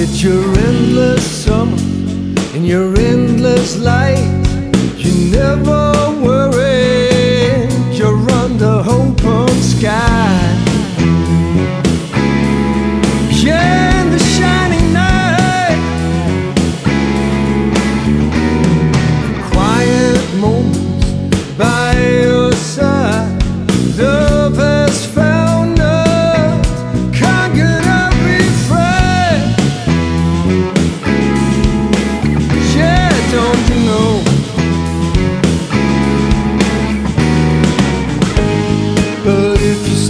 It's your endless summer and your endless light. You never worry, you're under open sky. Yeah, in the shining night. Quiet moments by.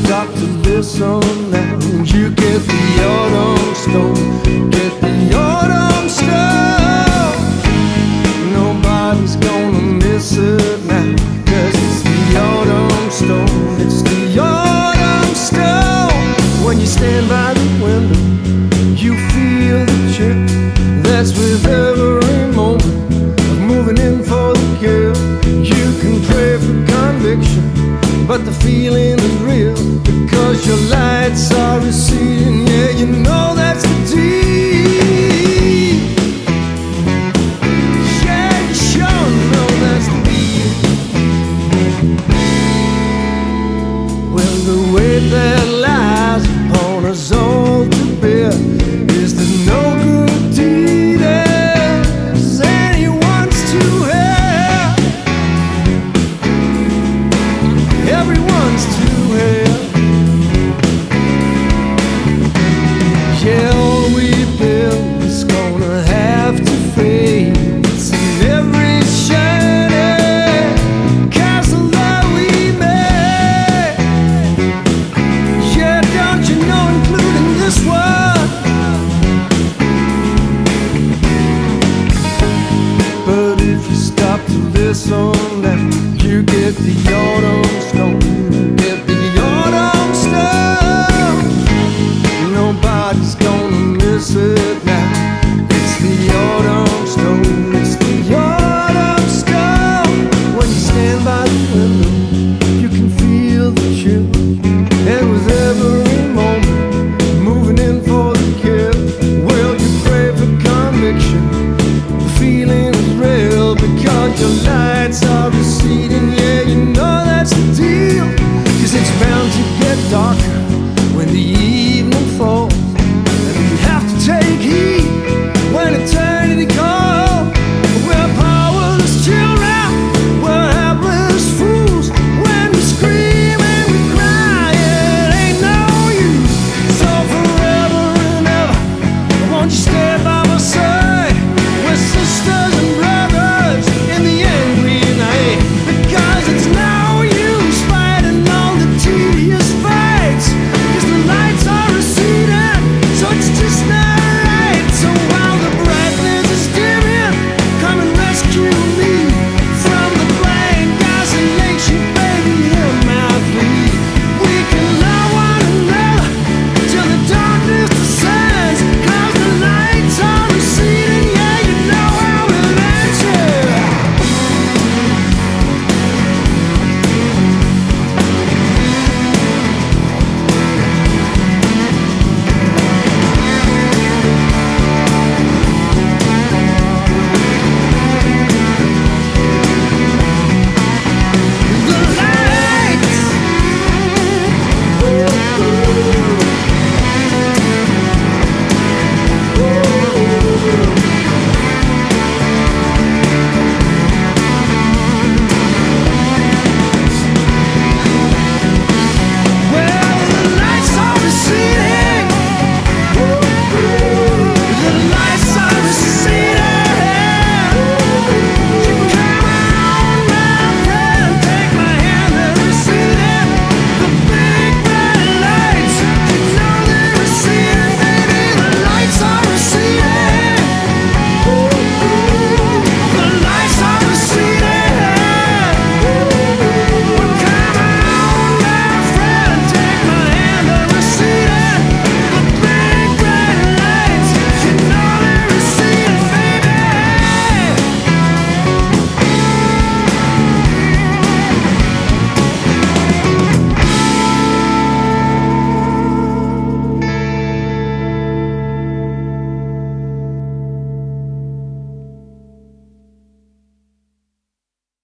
Stop to listen now, you get the autumn stone, get the autumn stone. Nobody's gonna miss it now, cause it's the autumn stone, it's the autumn stone. When you stand by the window, you feel the chill that's with every moment of moving in for the kill. You can pray for conviction, but the feeling is real because your lights are receding. Yeah, you know that's the deed. Yeah, you sure know that's the deed. Well, the weight that lies upon us all to bear is that no good deed is anyone's to have. Everyone's to have.